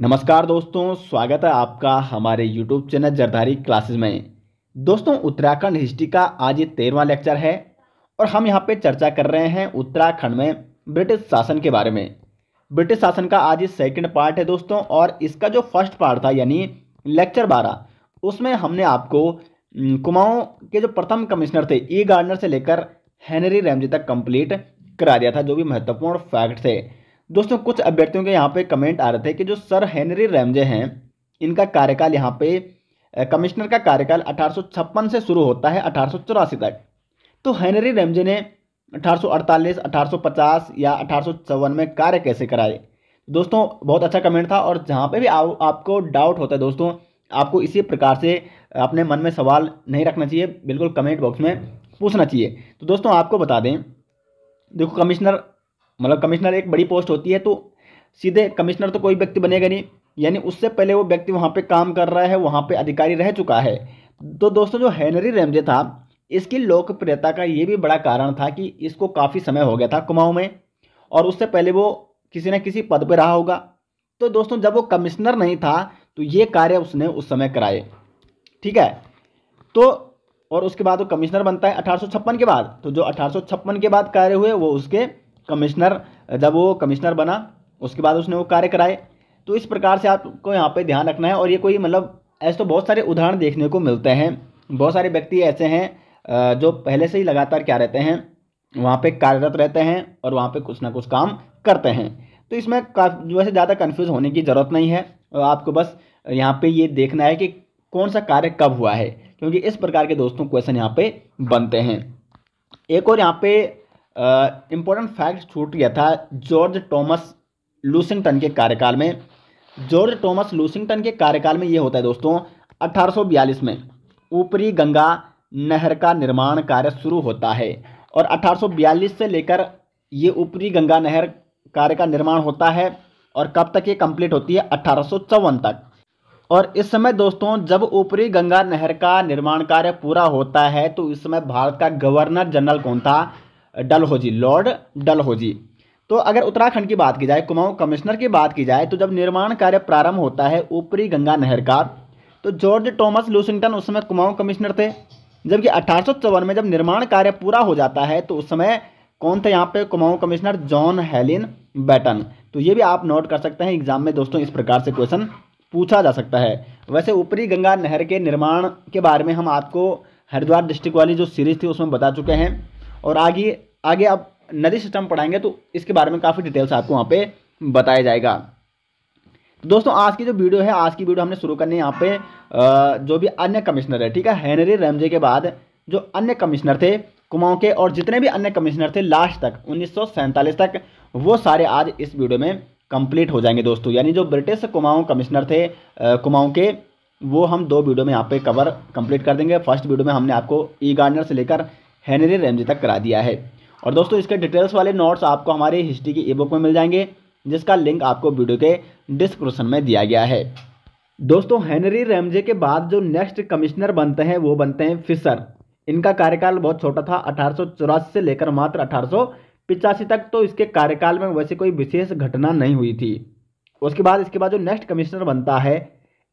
नमस्कार दोस्तों, स्वागत है आपका हमारे YouTube चैनल जरदारी क्लासेस में। दोस्तों, उत्तराखंड हिस्ट्री का आज ये तेरहवा लेक्चर है और हम यहाँ पे चर्चा कर रहे हैं उत्तराखंड में ब्रिटिश शासन के बारे में। ब्रिटिश शासन का आज ये सेकंड पार्ट है दोस्तों और इसका जो फ़र्स्ट पार्ट था, यानी लेक्चर बारह, उसमें हमने आपको कुमाऊँ के जो प्रथम कमिश्नर थे ई गार्डनर से लेकर हैनरी रैमजी तक कंप्लीट करा दिया था, जो भी महत्वपूर्ण फैक्ट थे। दोस्तों कुछ अभ्यर्थियों के यहाँ पे कमेंट आ रहे थे कि जो सर हेनरी रैमजे हैं इनका कार्यकाल यहाँ पे कमिश्नर का कार्यकाल अठारह सौ छप्पन से शुरू होता है अठारह सौ चौरासी तक। तो हेनरी रैमजे ने 1848, 1850 या अठारह में कार्य कैसे कराए? दोस्तों बहुत अच्छा कमेंट था और जहाँ पे भी आ, आपको डाउट होता है दोस्तों आपको इसी प्रकार से अपने मन में सवाल नहीं रखना चाहिए बिल्कुल कमेंट बॉक्स में पूछना चाहिए। तो दोस्तों आपको बता दें देखो कमिश्नर मतलब कमिश्नर एक बड़ी पोस्ट होती है तो सीधे कमिश्नर तो कोई व्यक्ति बनेगा नहीं। यानी उससे पहले वो व्यक्ति वहाँ पे काम कर रहा है, वहाँ पे अधिकारी रह चुका है। तो दोस्तों, जो हैनरी रेमजे था, इसकी लोकप्रियता का ये भी बड़ा कारण था कि इसको काफ़ी समय हो गया था कुमाऊँ में, और उससे पहले वो किसी न किसी पद पर रहा होगा। तो दोस्तों, जब वो कमिश्नर नहीं था तो ये कार्य उसने उस समय कराए। ठीक है? तो और उसके बाद वो कमिश्नर बनता है अठारह सौ छप्पन के बाद। तो जो अठारह सौ छप्पन के बाद कार्य हुए, वो उसके कमिश्नर, जब वो कमिश्नर बना, उसके बाद उसने वो कार्य कराए। तो इस प्रकार से आपको यहाँ पे ध्यान रखना है और ये कोई मतलब ऐसे तो बहुत सारे उदाहरण देखने को मिलते हैं। बहुत सारे व्यक्ति ऐसे हैं जो पहले से ही लगातार क्या रहते हैं, वहाँ पे कार्यरत रहते हैं और वहाँ पे कुछ ना कुछ काम करते हैं। तो इसमें वैसे ज़्यादा कन्फ्यूज़ होने की ज़रूरत नहीं है। आपको बस यहाँ पे ये देखना है कि कौन सा कार्य कब हुआ है, क्योंकि इस प्रकार के दोस्तों क्वेश्चन यहाँ पे बनते हैं। एक और यहाँ पे इम्पोर्टेंट फैक्ट छूट गया था जॉर्ज टॉमस लूसिंगटन के कार्यकाल में। जॉर्ज टॉमस लूसिंगटन के कार्यकाल में ये होता है दोस्तों 1842 में ऊपरी गंगा नहर का निर्माण कार्य शुरू होता है और 1842 से लेकर ये ऊपरी गंगा नहर कार्य का निर्माण होता है और कब तक ये कंप्लीट होती है? अठारह तक। और इस समय दोस्तों, जब ऊपरी गंगा नहर का निर्माण कार्य पूरा होता है तो इस समय भारत का गवर्नर जनरल कौन था? Dalhousie, lord Dalhousie. तो अगर उत्तराखंड की बात की जाए, कुमाऊं कमिश्नर की बात की जाए तो जब निर्माण कार्य प्रारंभ होता है ऊपरी गंगा नहर का तो जॉर्ज टॉमस लूसिंगटन उस समय कुमाऊं कमिश्नर थे। जबकि अठारह सौ चौवन में जब निर्माण कार्य पूरा हो जाता है तो उस समय कौन थे यहाँ पे? Kumaon commissioner John Hellin Batten. तो ये भी आप नोट कर सकते हैं, एग्ज़ाम में दोस्तों इस प्रकार से क्वेश्चन पूछा जा सकता है। वैसे ऊपरी गंगा नहर के निर्माण के बारे में हम आपको हरिद्वार डिस्ट्रिक्ट वाली जो सीरीज़ थी, उसमें बता चुके हैं। और आगे आगे आप नदी सिस्टम पढ़ाएँगे तो इसके बारे में काफ़ी डिटेल्स आपको वहाँ पे बताया जाएगा। तो दोस्तों, आज की जो वीडियो है, आज की वीडियो हमने शुरू करनी है यहाँ पे जो भी अन्य कमिश्नर है, ठीक है? हेनरी रेमजे के बाद जो अन्य कमिश्नर थे, कुमाऊं के और जितने भी अन्य कमिश्नर थे लास्ट तक, उन्नीस सौ सैंतालीस तक, वो सारे आज इस वीडियो में कंप्लीट हो जाएँगे दोस्तों। यानी जो ब्रिटिश कुमाऊं कमिश्नर थे कुमाऊं के, वो हम दो वीडियो में यहाँ पे कवर कंप्लीट कर देंगे। फ़र्स्ट वीडियो में हमने आपको ई गार्डनर से लेकर हेनरी रेमजी तक करा दिया है। और दोस्तों, इसके डिटेल्स वाले नोट्स आपको हमारे हिस्ट्री की ई बुक में मिल जाएँगे, जिसका लिंक आपको वीडियो के डिस्क्रिप्शन में दिया गया है। दोस्तों, हेनरी रेमजे के बाद जो नेक्स्ट कमिश्नर बनते हैं, वो बनते हैं फिशर। इनका कार्यकाल बहुत छोटा था, अठारह सौ चौरासी से लेकर मात्र अठारह तक तो इसके कार्यकाल में वैसे कोई विशेष घटना नहीं हुई थी। उसके बाद, इसके बाद जो नेक्स्ट कमिश्नर बनता है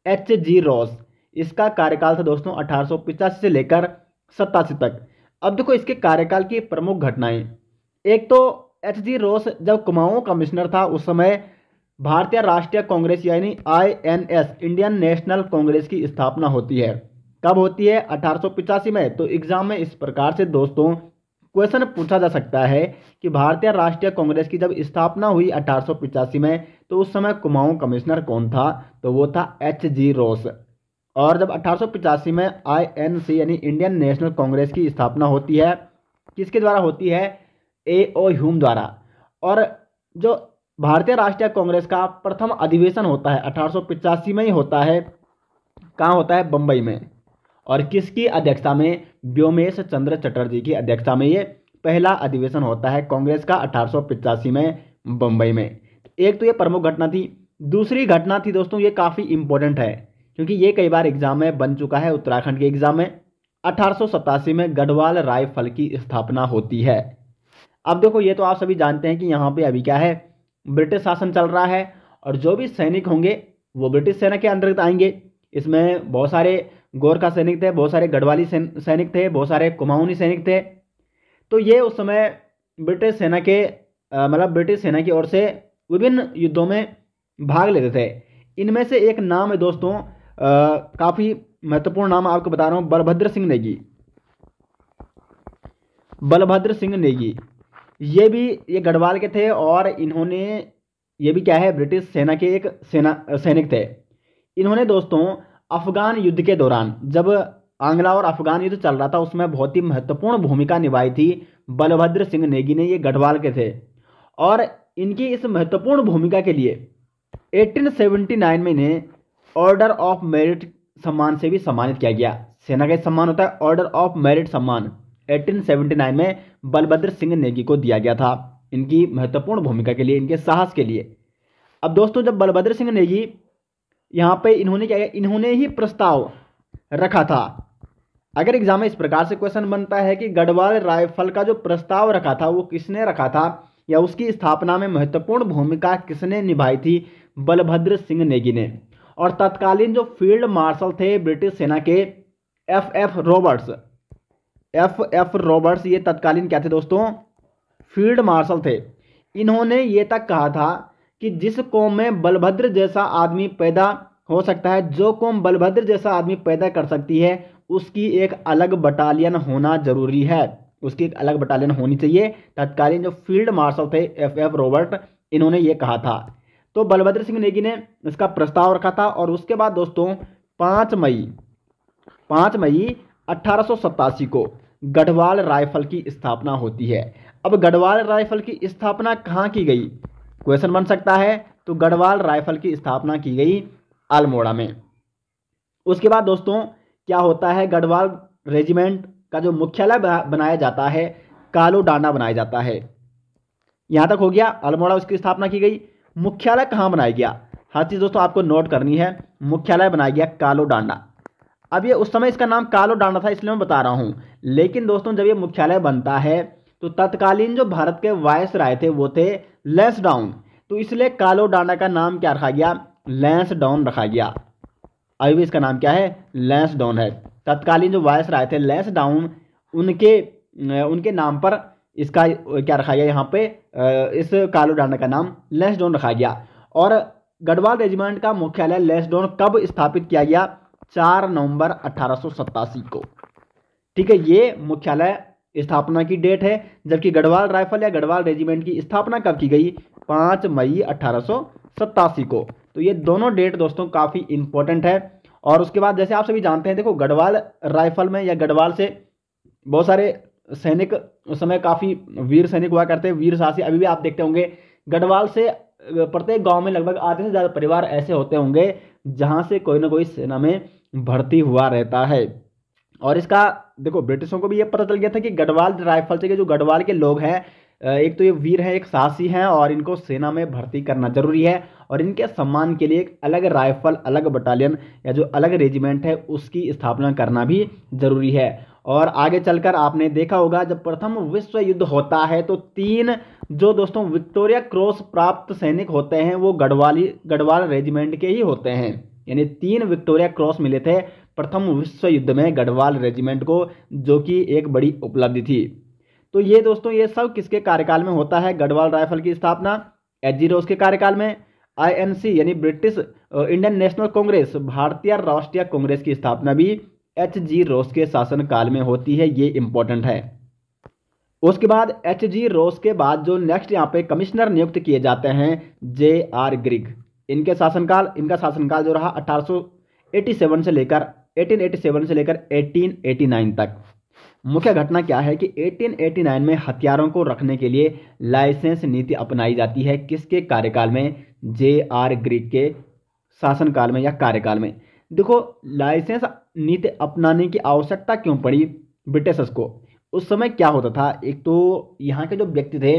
एच जी रॉस इसका कार्यकाल था दोस्तों, अठारह से लेकर सत्तासी तक। अब देखो इसके कार्यकाल की प्रमुख घटनाएँ। एक तो एच जी रोस जब कुमाऊं कमिश्नर था, उस समय भारतीय राष्ट्रीय कांग्रेस यानी आईएनएस इंडियन नेशनल कांग्रेस की स्थापना होती है। कब होती है? अठारह में। तो एग्ज़ाम में इस प्रकार से दोस्तों, क्वेश्चन पूछा जा सकता है कि भारतीय राष्ट्रीय कांग्रेस की जब स्थापना हुई अठारह में तो उस समय कुमाऊं कमिश्नर कौन था? तो वो था एच जी रोस और जब अठारह में आईएनसी यानी इंडियन नेशनल कांग्रेस की स्थापना होती है, किसके द्वारा होती है? ए ओ ह्यूम द्वारा। और जो भारतीय राष्ट्रीय कांग्रेस का प्रथम अधिवेशन होता है, अठारह में ही होता है, कहाँ होता है? बम्बई में। और किसकी अध्यक्षता में? व्योमेश चंद्र चटर्जी की अध्यक्षता में ये पहला अधिवेशन होता है कांग्रेस का, अठारह में बम्बई में। एक तो ये प्रमुख घटना थी। दूसरी घटना थी दोस्तों, ये काफ़ी इंपॉर्टेंट है। क्योंकि ये कई बार एग्ज़ाम में बन चुका है, उत्तराखंड के एग्ज़ाम में। अठारह सौ सतासी में गढ़वाल रायफल की स्थापना होती है। अब देखो, ये तो आप सभी जानते हैं कि यहाँ पे अभी क्या है? ब्रिटिश शासन चल रहा है और जो भी सैनिक होंगे, वो ब्रिटिश सेना के अंतर्गत आएँगे। इसमें बहुत सारे गोरखा सैनिक थे, बहुत सारे गढ़वाली सैनिक थे, बहुत सारे कुमाऊनी सैनिक थे। तो ये उस समय ब्रिटिश सेना के मतलब ब्रिटिश सेना की ओर से विभिन्न युद्धों में भाग लेते थे। इनमें से एक नाम है दोस्तों काफ़ी महत्वपूर्ण नाम आपको बता रहा हूँ, बलभद्र सिंह नेगी। बलभद्र सिंह नेगी। ये भी, ये गढ़वाल के थे और इन्होंने, ये भी क्या है, ब्रिटिश सेना के एक सेना, सैनिक थे। इन्होंने दोस्तों, अफगान युद्ध के दौरान, जब आंग्ला और अफगान युद्ध चल रहा था, उसमें बहुत ही महत्वपूर्ण भूमिका निभाई थी, बलभद्र सिंह नेगी ने, ये गढ़वाल के थे। और इनकी इस महत्वपूर्ण भूमिका के लिए 1879 में इन्हें ऑर्डर ऑफ़ मेरिट सम्मान से भी सम्मानित किया गया। सेना का सम्मान होता है ऑर्डर ऑफ़ मेरिट सम्मान। 1879 में बलभद्र सिंह नेगी को दिया गया था। इनकी महत्वपूर्ण भूमिका के लिए, इनके साहस के लिए। अब दोस्तों, जब बलभद्र सिंह नेगी यहाँ पे इन्होंने क्या किया? इन्होंने ही प्रस्ताव रखा था। अगर एग्ज़ाम में इस प्रकार से क्वेश्चन बनता है कि गढ़वाल राइफल का जो प्रस्ताव रखा था, वो किसने रखा था, या उसकी स्थापना में महत्वपूर्ण भूमिका किसने निभाई थी, बलभद्र सिंह नेगी ने। और तत्कालीन जो फ़ील्ड मार्शल थे ब्रिटिश सेना के F F Roberts F F Roberts ये तत्कालीन क्या थे दोस्तों? फ़ील्ड मार्शल थे। इन्होंने ये तक कहा था कि जिस कौम में बलभद्र जैसा आदमी पैदा हो सकता है, जो कौम बलभद्र जैसा आदमी पैदा कर सकती है, उसकी एक अलग बटालियन होना ज़रूरी है। उसकी एक अलग बटालियन होनी चाहिए। तत्कालीन जो फ़ील्ड मार्शल थे एफ़ एफ़ रॉबर्ट इन्होंने ये कहा था। तो बलभद्र सिंह नेगी ने इसका प्रस्ताव रखा था और उसके बाद दोस्तों, पाँच मई पाँच मई अट्ठारह को गढ़वाल राइफल की स्थापना होती है। अब गढ़वाल राइफल की स्थापना कहाँ की गई? क्वेश्चन बन सकता है। तो गढ़वाल राइफल की स्थापना की गई अल्मोड़ा में। उसके बाद दोस्तों, क्या होता है? गढ़वाल रेजिमेंट का जो मुख्यालय बनाया जाता है, कालो डांडा बनाया जाता है। यहाँ तक हो गया। अल्मोड़ा उसकी स्थापना की गई। मुख्यालय कहाँ बनाया गया? हर चीज़ दोस्तों, आपको नोट करनी है। मुख्यालय बनाया गया कालो डांडा। अब ये उस समय इसका नाम कालो डांडा था, इसलिए मैं बता रहा हूँ। लेकिन दोस्तों, जब ये मुख्यालय बनता है तो तत्कालीन जो भारत के वायस राय थे, वो थे लेंस डाउन तो इसलिए कालो डांडा का नाम क्या रखा गया? लेंस डाउन रखा गया। अभी भी इसका नाम क्या है? लेंस डाउन है। तत्कालीन जो वायस राय थे लेंस डाउन उनके उनके नाम पर इसका क्या रखा गया यहाँ पे? इस कालो डांडा का नाम लेंस डाउन रखा गया। और गढ़वाल रेजिमेंट का मुख्यालय लेसडोन कब स्थापित किया गया? चार नवंबर अठारह सौ सत्तासी को। ठीक है, ये मुख्यालय स्थापना की डेट है, जबकि गढ़वाल राइफल या गढ़वाल रेजिमेंट की स्थापना कब की गई? पाँच मई अठारह सौ सतासी को। तो ये दोनों डेट दोस्तों काफ़ी इंपॉर्टेंट है। और उसके बाद जैसे आप सभी जानते हैं, देखो गढ़वाल राइफल में या गढ़वाल से बहुत सारे सैनिक, उस समय काफ़ी वीर सैनिक हुआ करते, वीर साहसी। अभी भी आप देखते होंगे, गढ़वाल से प्रत्येक गाँव में लगभग आधे से ज़्यादा परिवार ऐसे होते होंगे, जहाँ से कोई ना कोई सेना में भर्ती हुआ रहता है। और इसका, देखो, ब्रिटिशों को भी ये पता चल गया था कि गढ़वाल राइफल से जो गढ़वाल के लोग हैं एक तो ये वीर हैं, एक साहसी हैं, और इनको सेना में भर्ती करना ज़रूरी है, और इनके सम्मान के लिए एक अलग राइफल, अलग बटालियन, या जो अलग रेजिमेंट है, उसकी स्थापना करना भी ज़रूरी है। और आगे चलकर आपने देखा होगा, जब प्रथम विश्व युद्ध होता है तो तीन जो दोस्तों विक्टोरिया क्रॉस प्राप्त सैनिक होते हैं, वो गढ़वाली, गढ़वाल रेजिमेंट के ही होते हैं। यानी तीन विक्टोरिया क्रॉस मिले थे प्रथम विश्व युद्ध में गढ़वाल रेजिमेंट को, जो कि एक बड़ी उपलब्धि थी। तो ये दोस्तों, ये सब किसके कार्यकाल में होता है? गढ़वाल राइफल की स्थापना एच जी रोज के कार्यकाल में, आईएनसी, यानी ब्रिटिश इंडियन नेशनल कांग्रेस, भारतीय राष्ट्रीय कांग्रेस की स्थापना भी एच जी रोस के शासनकाल में होती है, ये इंपॉर्टेंट है। उसके बाद एच जी रोस के बाद जो नेक्स्ट यहाँ पे कमिश्नर नियुक्त किए जाते हैं जे आर ग्रिग इनके शासनकाल, इनका शासनकाल जो रहा 1887 से लेकर 1887 से लेकर 1889 तक। मुख्य घटना क्या है कि 1889 में हथियारों को रखने के लिए लाइसेंस नीति अपनाई जाती है, किसके कार्यकाल में? जे आर ग्रिड के शासनकाल में या कार्यकाल में। देखो लाइसेंस नीति अपनाने की आवश्यकता क्यों पड़ी ब्रिटिशर्स को? उस समय क्या होता था? एक तो यहाँ के जो व्यक्ति थे,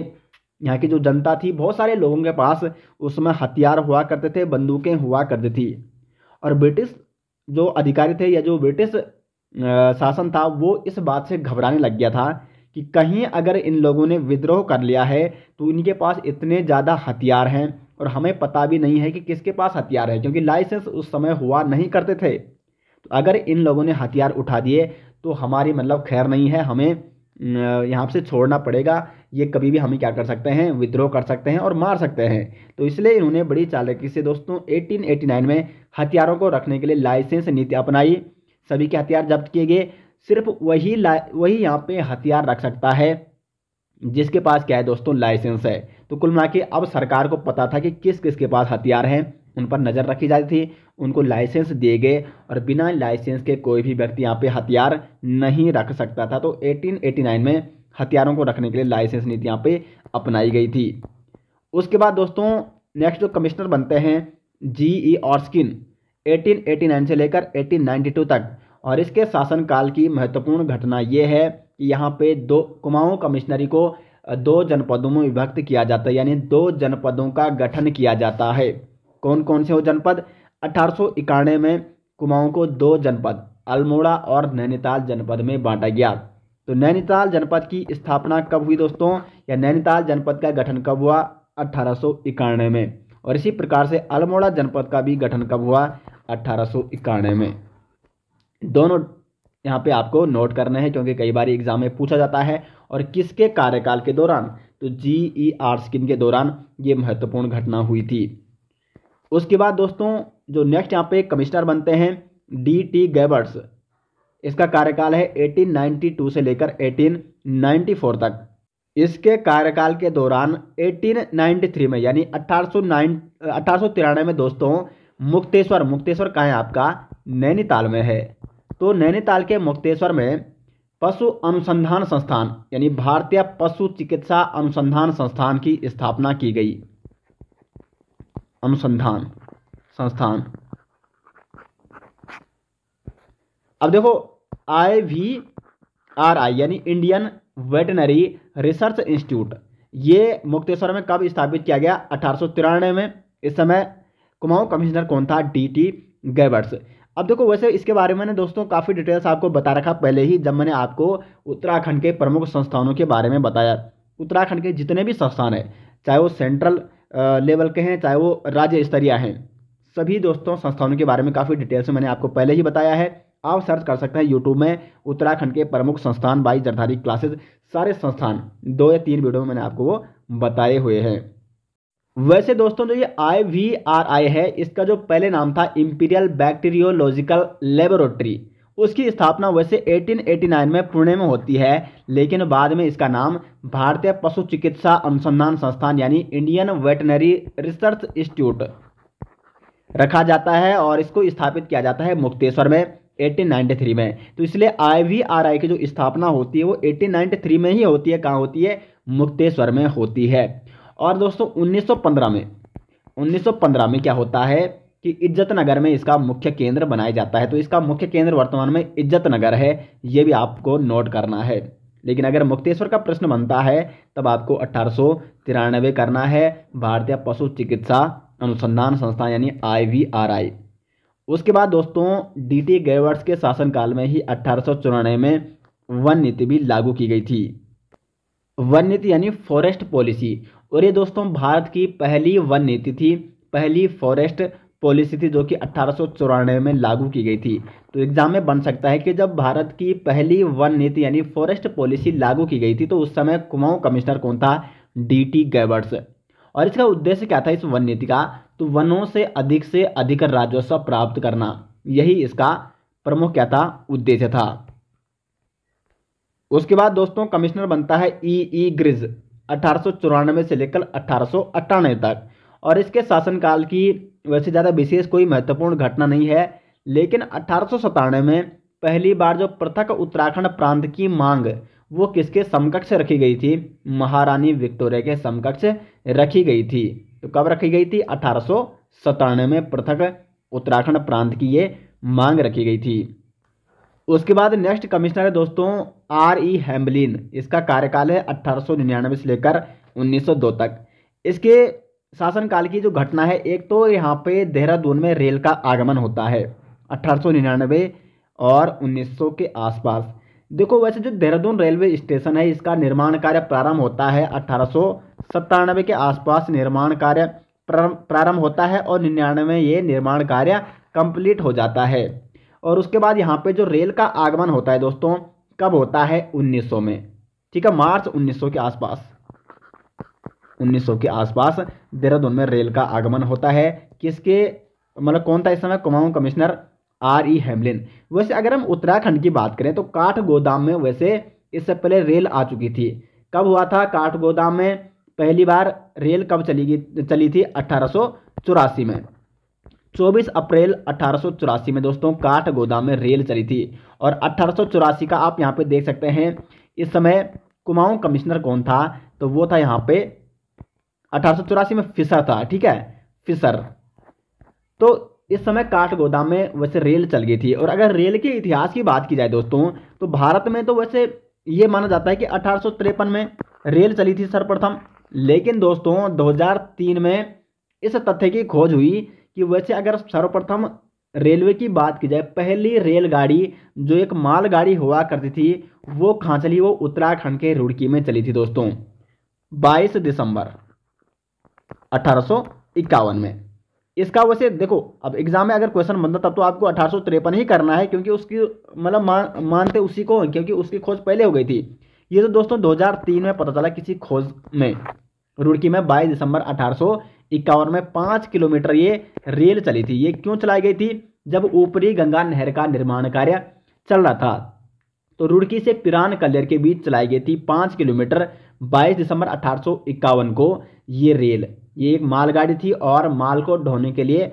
यहाँ की जो जनता थी, बहुत सारे लोगों के पास उस समय हथियार हुआ करते थे, बंदूकें हुआ करती थी। और ब्रिटिश जो अधिकारी थे या जो ब्रिटिश शासन था, वो इस बात से घबराने लग गया था कि कहीं अगर इन लोगों ने विद्रोह कर लिया है तो इनके पास इतने ज़्यादा हथियार हैं और हमें पता भी नहीं है कि किसके पास हथियार है, क्योंकि लाइसेंस उस समय हुआ नहीं करते थे। अगर इन लोगों ने हथियार उठा दिए तो हमारी मतलब खैर नहीं है, हमें यहाँ से छोड़ना पड़ेगा। ये कभी भी हमें क्या कर सकते हैं? विद्रोह कर सकते हैं और मार सकते हैं। तो इसलिए इन्होंने बड़ी चालाकी से दोस्तों 1889 में हथियारों को रखने के लिए लाइसेंस नीति अपनाई। सभी के हथियार जब्त किए गए। सिर्फ़ वही वही यहाँ पे हथियार रख सकता है, जिसके पास क्या है दोस्तों? लाइसेंस है। तो कुल मिला अब सरकार को पता था कि किस किस के पास हथियार हैं। उन पर नज़र रखी जाती थी। उनको लाइसेंस दिए गए और बिना लाइसेंस के कोई भी व्यक्ति यहाँ पे हथियार नहीं रख सकता था। तो 1889 में हथियारों को रखने के लिए लाइसेंस नीति यहाँ पे अपनाई गई थी। उसके बाद दोस्तों नेक्स्ट जो कमिश्नर बनते हैं जी ई ऑर्स्किन 1889 से लेकर 1892 तक। और इसके शासनकाल की महत्वपूर्ण घटना ये है कि यहाँ पे दो कुमाऊं कमिश्नरी को दो जनपदों में विभक्त किया जाता है, यानी दो जनपदों का गठन किया जाता है। कौन कौन से हो जनपद? अठारह सौ इक्यानवे में कुमाऊं को दो जनपद, अल्मोड़ा और नैनीताल जनपद में बांटा गया। तो नैनीताल जनपद की स्थापना कब हुई दोस्तों? या नैनीताल जनपद का गठन कब हुआ? अठारह में। और इसी प्रकार से अल्मोड़ा जनपद का भी गठन कब हुआ? अठारह में। दोनों यहाँ पे आपको नोट करने हैं, क्योंकि कई बार एग्ज़ाम में पूछा जाता है, और किसके कार्यकाल के दौरान? तो जी ई आर स्किन के दौरान ये महत्वपूर्ण घटना हुई थी। उसके बाद दोस्तों, जो नेक्स्ट यहाँ पे कमिश्नर बनते हैं डी टी गैबर्ट्स इसका कार्यकाल है 1892 से लेकर 1894 तक। इसके कार्यकाल के दौरान 1893 में, यानी अठारह अठारह में दोस्तों, मुक्तेश्वर मुक्तेश्वर कहाँ है आपका? नैनीताल में है। तो नैनीताल के मुक्तेश्वर में पशु अनुसंधान संस्थान, यानी भारतीय पशु चिकित्सा अनुसंधान संस्थान की स्थापना की गई। अनुसंधान, संस्थान। अब देखो आई वी आर आई यानी इंडियन वेटनरी रिसर्च इंस्टीट्यूट ये मुक्तेश्वर में कब स्थापित किया गया? अठारह सौ तिरानवे में। इस समय कुमाऊं कमिश्नर कौन था? डी टी गैबर्ट्स अब देखो, वैसे इसके बारे में दोस्तों काफ़ी डिटेल्स आपको बता रखा पहले ही, जब मैंने आपको उत्तराखंड के प्रमुख संस्थानों के बारे में बताया। उत्तराखंड के जितने भी संस्थान हैं, चाहे वो सेंट्रल लेवल के हैं, चाहे वो राज्य स्तरीय हैं। सभी दोस्तों, संस्थानों के बारे में काफ़ी डिटेल से मैंने आपको पहले ही बताया है। आप सर्च कर सकते हैं यूट्यूब में उत्तराखंड के प्रमुख संस्थान बाई जरधारी क्लासेस। सारे संस्थान, दो या तीन वीडियो में मैंने आपको वो बताए हुए हैं। वैसे दोस्तों, जो ये आई वी आर आई है, इसका जो पहले नाम था इम्पीरियल बैक्टीरियोलॉजिकल लेबोरेटरी उसकी स्थापना वैसे 1889 में पुणे में होती है, लेकिन बाद में इसका नाम भारतीय पशु चिकित्सा अनुसंधान संस्थान यानी इंडियन वेटनरी रिसर्च इंस्टीट्यूट रखा जाता है और इसको स्थापित किया जाता है मुक्तेश्वर में 1893 में। तो इसलिए आई वी आर आई की जो स्थापना होती है, वो 1893 में ही होती है। कहाँ होती है? मुक्तेश्वर में होती है। और दोस्तों 1915 में 1915 में क्या होता है? कि इज़्ज़त नगर में इसका मुख्य केंद्र बनाया जाता है। तो इसका मुख्य केंद्र वर्तमान में इज़्ज़त नगर है, ये भी आपको नोट करना है। लेकिन अगर मुक्तेश्वर का प्रश्न बनता है, तब आपको अट्ठारह करना है। भारतीय पशु चिकित्सा अनुसंधान संस्थान यानी आईवीआरआई उसके बाद दोस्तों डी टी के शासनकाल में ही अट्ठारह में वन नीति भी लागू की गई थी। वन नीति यानी फॉरेस्ट पॉलिसी और ये दोस्तों, भारत की पहली वन नीति थी, पहली फॉरेस्ट पॉलिसी थी जो कि अट्ठारह में लागू की गई थी। तो एग्ज़ाम में बन सकता है कि जब भारत की पहली वन नीति यानी फॉरेस्ट पॉलिसी लागू की गई थी तो उस समय कुमाऊं कमिश्नर कौन था? डी टी और इसका उद्देश्य क्या था इस वन नीति का? तो वनों से अधिक से अधिक राजस्व प्राप्त करना। यही इसका प्रमुख क्या था? उद्देश्य था। उसके बाद दोस्तों कमिश्नर बनता है ई ई ग्रिज अठारह सौ चौरानवे से लेकर अठारह सौ अट्ठानबे तक। और इसके शासनकाल की वैसे ज़्यादा विशेष कोई महत्वपूर्ण घटना नहीं है, लेकिन अठारह सौ सतानवे में पहली बार जो पृथक उत्तराखंड प्रांत की मांग, वो किसके समकक्ष रखी गई थी? महारानी विक्टोरिया के समकक्ष रखी गई थी। तो कब रखी गई थी? अठारह में पृथक उत्तराखंड प्रांत की ये मांग रखी गई थी। उसके बाद नेक्स्ट कमिश्नर है दोस्तों, आर ई हेम्बलिन। इसका कार्यकाल है अठारह से लेकर 1902 तक। इसके शासनकाल की जो घटना है, एक तो यहाँ पे देहरादून में रेल का आगमन होता है, अठारह और 1900 के आसपास। देखो, वैसे जो देहरादून रेलवे स्टेशन है, इसका निर्माण कार्य प्रारंभ होता है अठारह सौ सत्तानबे के आसपास निर्माण कार्य प्रारंभ होता है और निन्यानवे ये निर्माण कार्य कंप्लीट हो जाता है। और उसके बाद यहाँ पे जो रेल का आगमन होता है दोस्तों, कब होता है? 1900 में। ठीक है, मार्च 1900 के आसपास। 1900 के आसपास देहरादून में रेल का आगमन होता है। किसके मतलब कौन था इस समय Kumaon commissioner R E Hamlin? वैसे अगर हम उत्तराखंड की बात करें तो काठ गोदाम में वैसे इससे पहले रेल आ चुकी थी। कब हुआ था काठ गोदाम में? पहली बार रेल कब चली गई, चली थी अट्ठारह में। 24 अप्रैल चौरासी में दोस्तों काठ गोदाम में रेल चली थी और अठारह का आप यहाँ पे देख सकते हैं। इस समय कुमाऊं कमिश्नर कौन था? तो वो था यहाँ पे अठारह में फिसर था, ठीक है? फिसर। तो इस समय काठ गोदाम में वैसे रेल चल गई थी और अगर रेल के इतिहास की बात की जाए दोस्तों तो भारत में तो वैसे ये माना जाता है कि अठारह सौ तिरपन में रेल चली थी सर्वप्रथम, लेकिन दोस्तों 2003 में इस तथ्य की खोज हुई कि वैसे अगर सर्वप्रथम रेलवे की बात की जाए, पहली रेलगाड़ी जो एक मालगाड़ी हुआ करती थी, वो कहाँ चली वो उत्तराखंड के रुड़की में चली थी दोस्तों 22 दिसंबर। अठारह सौ इक्यावन में। इसका वैसे देखो, अब एग्ज़ाम में अगर क्वेश्चन बनता तब तो आपको अठारह सौ तिरपन ही करना है, क्योंकि उसकी मतलब मान, मानते उसी को, क्योंकि उसकी खोज पहले हो गई थी। ये तो दोस्तों 2003 में पता चला किसी खोज में। रुड़की में 22 दिसंबर अठारह सौ इक्यावन में पाँच किलोमीटर ये रेल चली थी। ये क्यों चलाई गई थी? जब ऊपरी गंगा नहर का निर्माण कार्य चल रहा था तो रुड़की से पिरान कलियर के बीच चलाई गई थी पाँच किलोमीटर 22 दिसंबर अठारह सौ इक्यावन को ये रेल। ये एक मालगाड़ी थी और माल को ढोने के लिए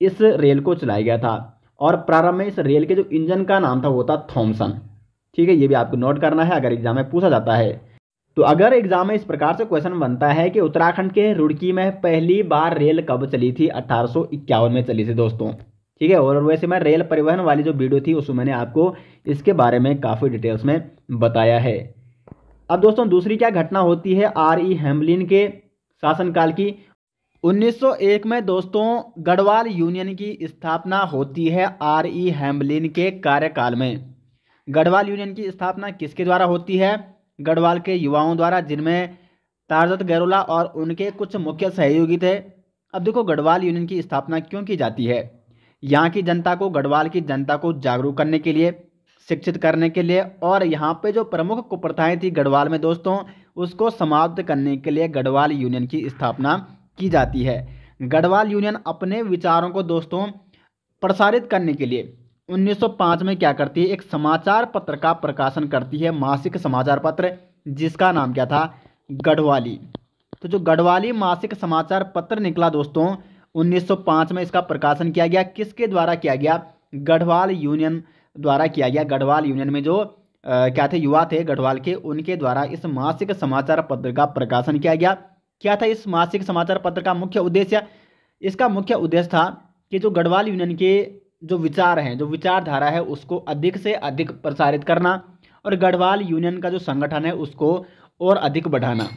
इस रेल को चलाया गया था। और प्रारंभ में इस रेल के जो इंजन का नाम था, वो था थॉमसन ठीक है, ये भी आपको नोट करना है, अगर एग्ज़ाम में पूछा जाता है। तो अगर एग्ज़ाम में इस प्रकार से क्वेश्चन बनता है कि उत्तराखंड के रुड़की में पहली बार रेल कब चली थी, अठारह में चली थी दोस्तों। ठीक है, और वैसे मैं रेल परिवहन वाली जो वीडियो थी, उसमें मैंने आपको इसके बारे में काफ़ी डिटेल्स में बताया है। अब दोस्तों, दूसरी क्या घटना होती है, आर ई हेमलिन के शासनकाल की। 1901 में दोस्तों, गढ़वाल यूनियन की स्थापना होती है आर ई हेमलिन के कार्यकाल में। गढ़वाल यूनियन की स्थापना किसके द्वारा होती है? गढ़वाल के युवाओं द्वारा, जिनमें तारजत गैरोला और उनके कुछ मुख्य सहयोगी थे। अब देखो, गढ़वाल यूनियन की स्थापना क्यों की जाती है? यहाँ की जनता को, गढ़वाल की जनता को जागरूक करने के लिए, शिक्षित करने के लिए, और यहाँ पे जो प्रमुख कुप्रथाएँ थी गढ़वाल में दोस्तों उसको समाप्त करने के लिए गढ़वाल यूनियन की स्थापना की जाती है। गढ़वाल यूनियन अपने विचारों को दोस्तों प्रसारित करने के लिए 1905 में क्या करती है? एक समाचार पत्र का प्रकाशन करती है, मासिक समाचार पत्र, जिसका नाम क्या था? गढ़वाली। तो जो गढ़वाली मासिक समाचार पत्र निकला दोस्तों 1905 में इसका प्रकाशन किया गया। किसके द्वारा किया गया? गढ़वाल यूनियन द्वारा किया गया। गढ़वाल यूनियन में जो क्या थे? युवा थे गढ़वाल के। उनके द्वारा इस मासिक समाचार पत्र का प्रकाशन किया गया। क्या था इस मासिक समाचार पत्र का मुख्य उद्देश्य? इसका मुख्य उद्देश्य था कि जो गढ़वाल यूनियन के जो विचार हैं, जो विचारधारा है, उसको अधिक से अधिक प्रसारित करना और गढ़वाल यूनियन का जो संगठन है, उसको और अधिक बढ़ाना।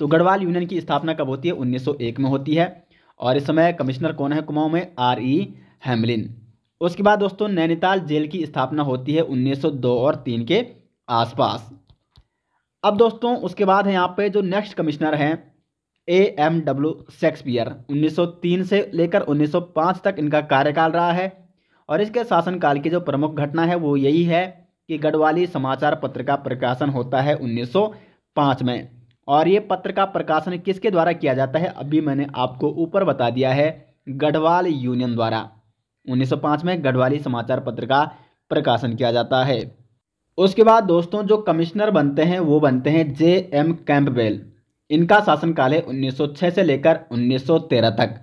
तो गढ़वाल यूनियन की स्थापना कब होती है? 1901 में होती है और इस समय कमिश्नर कौन है? कुमाऊं में आर ई हेमलिन। उसके बाद दोस्तों नैनीताल जेल की स्थापना होती है 1902 और तीन के आसपास। अब दोस्तों उसके बाद है यहाँ पे जो नेक्स्ट कमिश्नर हैं ए एम डब्ल्यू शेक्सपियर 1903 से लेकर 1905 तक इनका कार्यकाल रहा है और इसके शासनकाल की जो प्रमुख घटना है वो यही है कि गढ़वाली समाचार पत्र का प्रकाशन होता है 1905 में और ये पत्र का प्रकाशन किसके द्वारा किया जाता है, अभी मैंने आपको ऊपर बता दिया है, गढ़वाल यूनियन द्वारा। 1905 में गढ़वाली समाचार पत्र का प्रकाशन किया जाता है। उसके बाद दोस्तों जो कमिश्नर बनते हैं, वो बनते हैं जे एम कैंपबेल। इनका शासनकाल है 1906 से लेकर 1913 तक।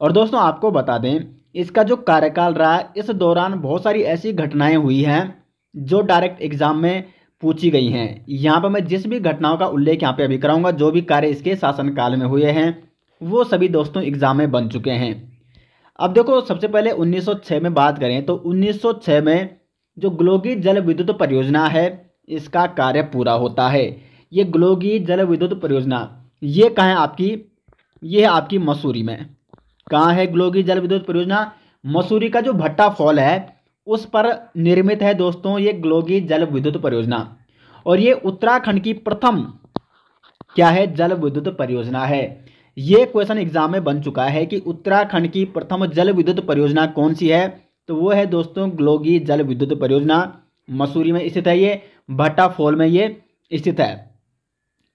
और दोस्तों आपको बता दें, इसका जो कार्यकाल रहा, इस दौरान बहुत सारी ऐसी घटनाएँ हुई हैं, जो डायरेक्ट एग्ज़ाम में पूछी गई हैं। यहाँ पर मैं जिस भी घटनाओं का उल्लेख यहाँ पे अभी कराऊँगा, जो भी कार्य इसके शासनकाल में हुए हैं, वो सभी दोस्तों एग्ज़ाम में बन चुके हैं। अब देखो, सबसे पहले 1906 में बात करें तो 1906 में जो ग्लोगी जल विद्युत परियोजना है, इसका कार्य पूरा होता है। ये ग्लोगी जल विद्युत परियोजना, ये कहाँ है आपकी? ये है आपकी मसूरी में। कहाँ है ग्लोगी जल विद्युत परियोजना? मसूरी का जो भट्टा फॉल है, उस पर निर्मित है दोस्तों ये ग्लोगी जल विद्युत परियोजना। और ये उत्तराखंड की प्रथम क्या है? जल विद्युत परियोजना है। ये क्वेश्चन एग्ज़ाम में बन चुका है कि उत्तराखंड की प्रथम जल विद्युत परियोजना कौन सी है? तो वो है दोस्तों ग्लोगी जल विद्युत परियोजना। मसूरी में स्थित है ये भट्टा फॉल में ये स्थित है।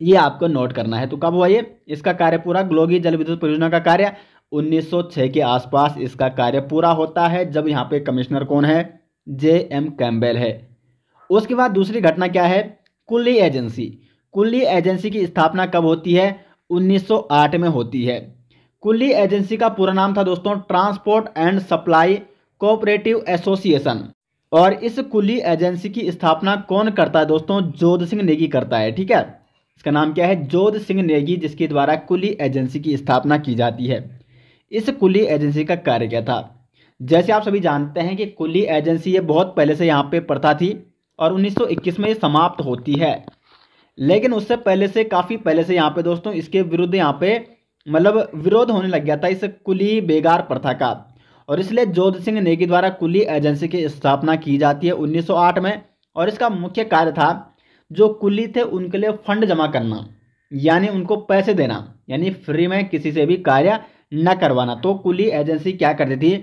ये आपको नोट करना है। तो कब हुआ ये? इसका कार्य पूरा ग्लोगी जल विद्युत परियोजना का कार्य 1906 के आसपास इसका कार्य पूरा होता है, जब यहाँ पे कमिश्नर कौन है? जे एम कैम्बेल है। उसके बाद दूसरी घटना क्या है? कुल्ली एजेंसी कुल्ली एजेंसी की स्थापना कब होती है? 1908 में होती है। कुल्ली एजेंसी का पूरा नाम था दोस्तों, transport and supply cooperative association. और इस कुल्ली एजेंसी की स्थापना कौन करता है दोस्तों? जोध सिंह नेगी करता है, ठीक है? इसका नाम क्या है? जोध सिंह नेगी, जिसके द्वारा कुल्ली एजेंसी की स्थापना की जाती है। इस कुल्ली एजेंसी का कार्य क्या था? जैसे आप सभी जानते हैं कि कुल्ली एजेंसी ये बहुत पहले से यहाँ पे प्रथा थी और 1921 में ये समाप्त होती है। लेकिन उससे पहले से, काफ़ी पहले से यहाँ पे दोस्तों, इसके विरुद्ध यहाँ पे मतलब विरोध होने लग गया था इस कुली बेगार प्रथा का। और इसलिए जोध सिंह नेगी द्वारा कुली एजेंसी की स्थापना की जाती है 1908 में, और इसका मुख्य कार्य था जो कुली थे उनके लिए फंड जमा करना, यानी उनको पैसे देना, यानी फ्री में किसी से भी कार्य न करवाना। तो कुली एजेंसी क्या करती थी?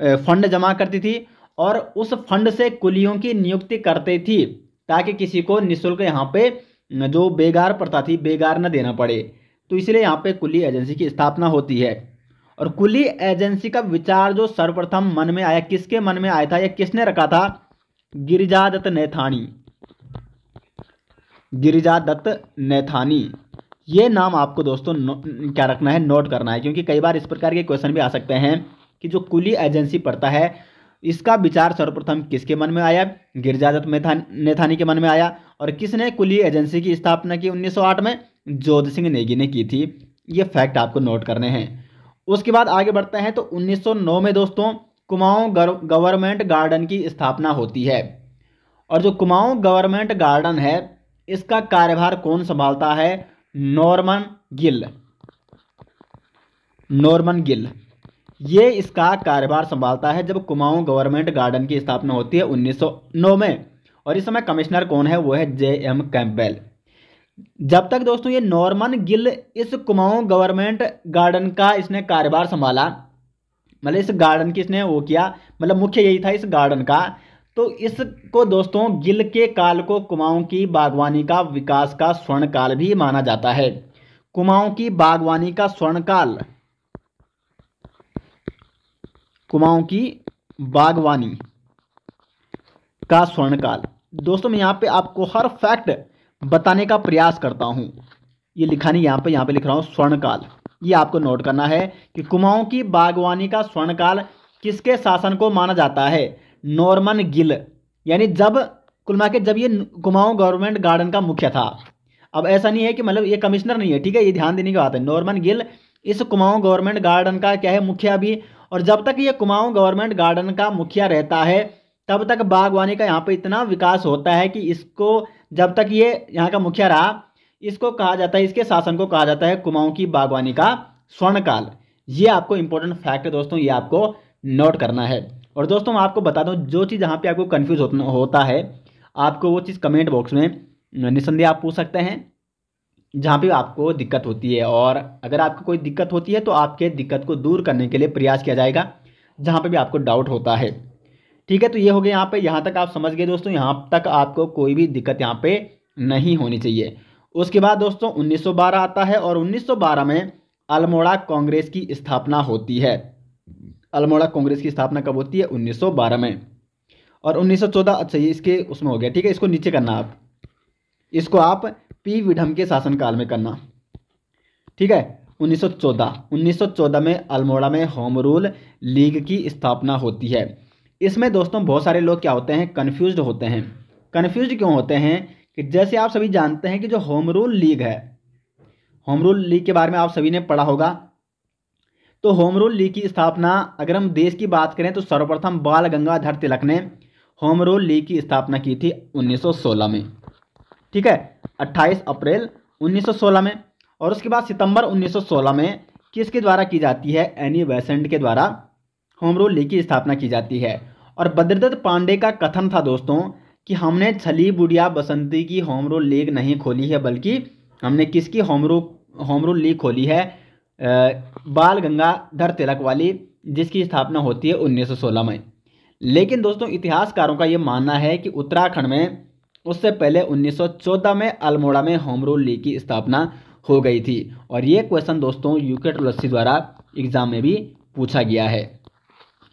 फंड जमा करती थी और उस फंड से कुलियों की नियुक्ति करती थी, ताकि किसी को निःशुल्क यहाँ पे जो बेगार प्रथा थी, बेगार न देना पड़े। तो इसलिए यहाँ पे कुली एजेंसी की स्थापना होती है। और कुली एजेंसी का विचार जो सर्वप्रथम मन में आया, किसके मन में आया था, या किसने रखा था? गिरिजादत्त नैथानी। गिरिजादत्त नैथानी। ये नाम आपको दोस्तों क्या रखना है? नोट करना है, क्योंकि कई बार इस प्रकार के क्वेश्चन भी आ सकते हैं कि जो कुली एजेंसी पड़ता है इसका विचार सर्वप्रथम किसके मन में आया? गिरजादत्त नेथानी के मन में आया। और किसने कुली एजेंसी की स्थापना की 1908 में? जोध सिंह नेगी ने की थी। ये फैक्ट आपको नोट करने हैं। उसके बाद आगे बढ़ते हैं तो 1909 में दोस्तों, कुमाऊं गवर्नमेंट गार्डन की स्थापना होती है। और जो कुमाऊं गवर्नमेंट गार्डन है, इसका कार्यभार कौन संभालता है? Norman Gill. Norman Gill. ये इसका कार्यभार संभालता है जब कुमाऊं गवर्नमेंट गार्डन की स्थापना होती है 1909 में। और इस समय कमिश्नर कौन है? वो है जे एम कैंपबेल। जब तक दोस्तों ये नॉर्मन गिल इस कुमाऊं गवर्नमेंट गार्डन का इसने कार्यभार संभाला मतलब इस गार्डन की इसने वो किया मतलब मुख्य यही था इस गार्डन का तो इसको दोस्तों गिल के काल को कुमाऊं की बागवानी का विकास का स्वर्ण काल भी माना जाता है। कुमाऊं की बागवानी का स्वर्ण काल कुमाऊं की बागवानी का स्वर्णकाल। दोस्तों, मैं यहाँ पे आपको हर फैक्ट बताने का प्रयास करता हूँ। ये लिखा नहीं यहाँ पे यहाँ पे लिख रहा हूँ, स्वर्णकाल। ये आपको नोट करना है कि कुमाऊं की बागवानी का स्वर्ण काल किसके शासन को माना जाता है? Norman Gill. यानी जब, कुल के जब ये कुमाऊं गवर्नमेंट गार्डन का मुख्य था। अब ऐसा नहीं है कि मतलब ये कमिश्नर नहीं है, ठीक है? ये ध्यान देने की बात है। नॉर्मन गिल इस कुमाऊं गवर्नमेंट गार्डन का क्या है? मुखिया भी और जब तक ये कुमाऊं गवर्नमेंट गार्डन का मुखिया रहता है, तब तक बागवानी का यहाँ पे इतना विकास होता है कि इसको, जब तक ये यहाँ का मुखिया रहा, इसको कहा जाता है, इसके शासन को कहा जाता है कुमाऊं की बागवानी का स्वर्णकाल। ये आपको इंपॉर्टेंट फैक्ट है दोस्तों, ये आपको नोट करना है। और दोस्तों, मैं आपको बता दूँ, जो चीज़ यहाँ पे आपको कन्फ्यूज़ होता है, आपको वो चीज़ कमेंट बॉक्स में निसंदेह आप पूछ सकते हैं। जहाँ पे आपको दिक्कत होती है और अगर आपको कोई दिक्कत होती है तो आपके दिक्कत को दूर करने के लिए प्रयास किया जाएगा, जहाँ पे भी आपको डाउट होता है। ठीक है तो ये हो गया यहाँ पे। यहाँ तक आप समझ गए दोस्तों, यहाँ तक आपको कोई भी दिक्कत यहाँ पे नहीं होनी चाहिए। उसके बाद दोस्तों 1912 आता है और 1912 में अल्मोड़ा कांग्रेस की स्थापना होती है। अल्मोड़ा कांग्रेस की स्थापना कब होती है? 1912 में। और 1914 अच्छा ये इसके, उसमें हो गया। ठीक है, इसको नीचे करना आप। इसको आप पी विडम के शासनकाल में करना। ठीक है 1914 1914 में अल्मोड़ा में होम रूल लीग की स्थापना होती है। इसमें दोस्तों बहुत सारे लोग क्या होते हैं? कन्फ्यूज़ होते हैं। कन्फ्यूज़ क्यों होते हैं? कि जैसे आप सभी जानते हैं कि जो होम रूल लीग है, होम रूल लीग के बारे में आप सभी ने पढ़ा होगा। तो होम रूल लीग की स्थापना, अगर हम देश की बात करें तो सर्वप्रथम बाल गंगाधर तिलक ने होम रूल लीग की स्थापना की थी 1916 में। ठीक है? 28 अप्रैल 1916 में और उसके बाद सितंबर 1916 में किसके द्वारा की जाती है? एनी वैसेंट के द्वारा होम रूल लीग की स्थापना की जाती है। और बद्रदत्त पांडे का कथन था दोस्तों कि हमने छली बुढ़िया बसंती की होम रूल लीग नहीं खोली है, बल्कि हमने किसकी होम रू, होम रूल लीग खोली है? बाल गंगाधर तिलक वाली, जिसकी स्थापना होती है 1916 में। लेकिन दोस्तों इतिहासकारों का ये मानना है कि उत्तराखंड में उससे पहले 1914 में अल्मोड़ा में होम रूल लीग की स्थापना हो गई थी और ये क्वेश्चन दोस्तों यूके तुलसी द्वारा एग्ज़ाम में भी पूछा गया है।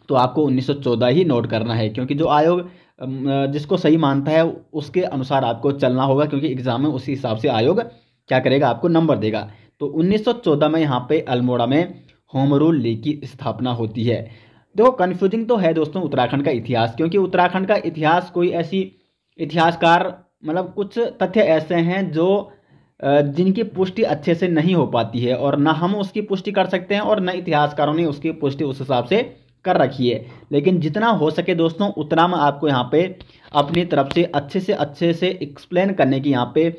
तो आपको 1914 ही नोट करना है, क्योंकि जो आयोग जिसको सही मानता है, उसके अनुसार आपको चलना होगा, क्योंकि एग्ज़ाम में उसी हिसाब से आयोग क्या करेगा, आपको नंबर देगा। तो 1914 में यहाँ पे अल्मोड़ा में होम रूल लीग की स्थापना होती है। देखो कन्फ्यूजिंग तो है दोस्तों उत्तराखंड का इतिहास, क्योंकि उत्तराखंड का इतिहास कोई ऐसी इतिहासकार मतलब कुछ तथ्य ऐसे हैं जो जिनकी पुष्टि अच्छे से नहीं हो पाती है और ना हम उसकी पुष्टि कर सकते हैं और न इतिहासकारों ने उसकी पुष्टि उस हिसाब से कर रखी है। लेकिन जितना हो सके दोस्तों, उतना मैं आपको यहाँ पे अपनी तरफ़ से अच्छे से अच्छे से एक्सप्लेन करने की यहाँ पे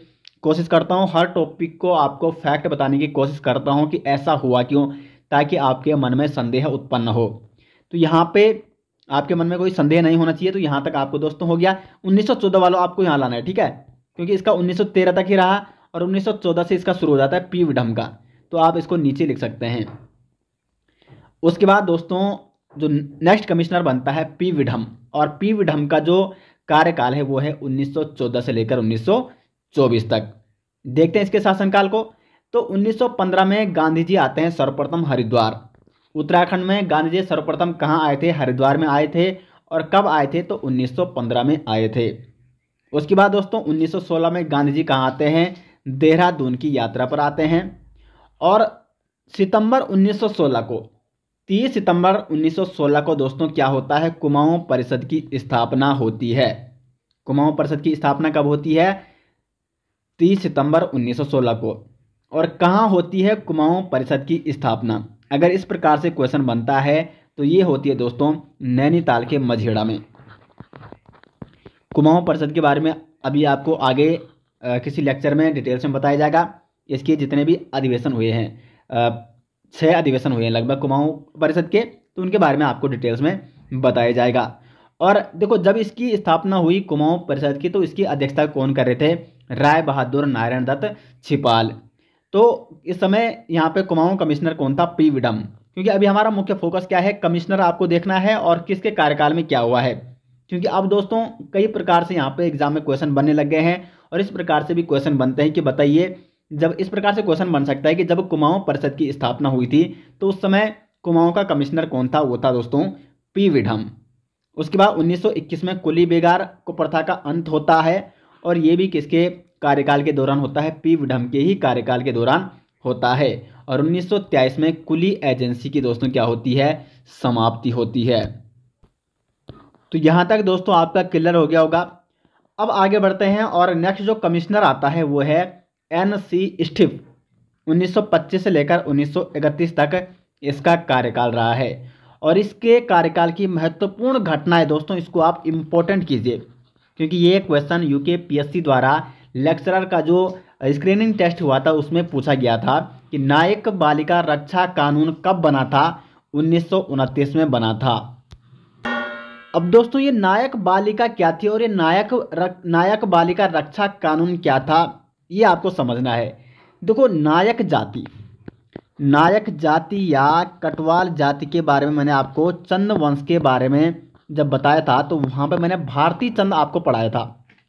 कोशिश करता हूँ। हर टॉपिक को आपको फैक्ट बताने की कोशिश करता हूँ कि ऐसा हुआ क्यों, ताकि आपके मन में संदेह उत्पन्न हो। तो यहाँ पे आपके मन में कोई संदेह नहीं होना चाहिए तो यहाँ तक आपको दोस्तों हो गया। 1914 वालों आपको यहाँ लाना है, ठीक है? क्योंकि इसका 1913 तक ही रहा और 1914 से इसका शुरू हो जाता है पी विडम का। तो आप इसको नीचे लिख सकते हैं। उसके बाद दोस्तों, जो नेक्स्ट कमिश्नर बनता है पी विडम और पी विडम का जो कार्यकाल है वो है 1914 से लेकर 1924 तक। देखते हैं इसके शासनकाल को। तो 1915 में गांधी जी आते हैं सर्वप्रथम हरिद्वार। उत्तराखंड में गांधी जी सर्वप्रथम कहाँ आए थे? हरिद्वार में आए थे और कब आए थे? तो 1915 में आए थे। उसके बाद दोस्तों 1916 में गांधी जी कहाँ आते हैं? देहरादून की यात्रा पर आते हैं और सितंबर 1916 को 30 सितंबर 1916 को दोस्तों क्या होता है? कुमाऊं परिषद की स्थापना होती है। कुमाऊं परिषद की स्थापना कब होती है? 30 सितंबर 1916 को। और कहाँ होती है? कुमाऊं परिषद की स्थापना। अगर इस प्रकार से क्वेश्चन बनता है तो ये होती है दोस्तों, नैनीताल के मझेड़ा में। कुमाऊं परिषद के बारे में अभी आपको आगे किसी लेक्चर में डिटेल्स में बताया जाएगा। इसके जितने भी अधिवेशन हुए हैं छः अधिवेशन हुए हैं लगभग कुमाऊं परिषद के तो उनके बारे में आपको डिटेल्स में बताया जाएगा। और देखो, जब इसकी स्थापना हुई कुमाऊं परिषद की तो इसकी अध्यक्षता कौन कर रहे थे? राय बहादुर नारायण दत्त छिपाल। तो इस समय यहाँ पे कुमाऊं कमिश्नर कौन था? P Wyndham. क्योंकि अभी हमारा मुख्य फोकस क्या है? कमिश्नर आपको देखना है और किसके कार्यकाल में क्या हुआ है। क्योंकि अब दोस्तों, कई प्रकार से यहाँ पे एग्ज़ाम में क्वेश्चन बनने लग गए हैं और इस प्रकार से भी क्वेश्चन बनते हैं कि बताइए, जब इस प्रकार से क्वेश्चन बन सकता है कि जब कुमाऊं परिषद की स्थापना हुई थी तो उस समय कुमाऊं का कमिश्नर कौन था? वो था दोस्तों, पी विडम। उसके बाद 1921 में कुली बेगार को प्रथा का अंत होता है और ये भी किसके कार्यकाल के दौरान होता है पी विडम के ही कार्यकाल के दौरान होता है। और उन्नीस में कुली एजेंसी की दोस्तों क्या होती है? समाप्ति होती है। तो यहाँ तक दोस्तों आपका क्लियर हो गया होगा। अब आगे बढ़ते हैं और नेक्स्ट जो कमिश्नर आता है, वो है एन सी स्टिफ 1925 से लेकर 1931 तक इसका कार्यकाल रहा है। और इसके कार्यकाल की महत्वपूर्ण घटनाएँ दोस्तों, इसको आप इम्पोर्टेंट कीजिए। क्योंकि ये क्वेश्चन यूके पीएससी द्वारा लेक्चरर का जो स्क्रीनिंग टेस्ट हुआ था उसमें पूछा गया था कि नायक बालिका रक्षा कानून कब बना था? उन्नीस सौ उनतीस में बना था। अब दोस्तों ये नायक बालिका क्या थी और ये नायक रक, नायक बालिका रक्षा कानून क्या था ये आपको समझना है। देखो नायक जाति। नायक जाति या कटवाल जाति के बारे में मैंने आपको चंद वंश के बारे में जब बताया था तो वहाँ पे मैंने भारतीय चंद आपको पढ़ाया था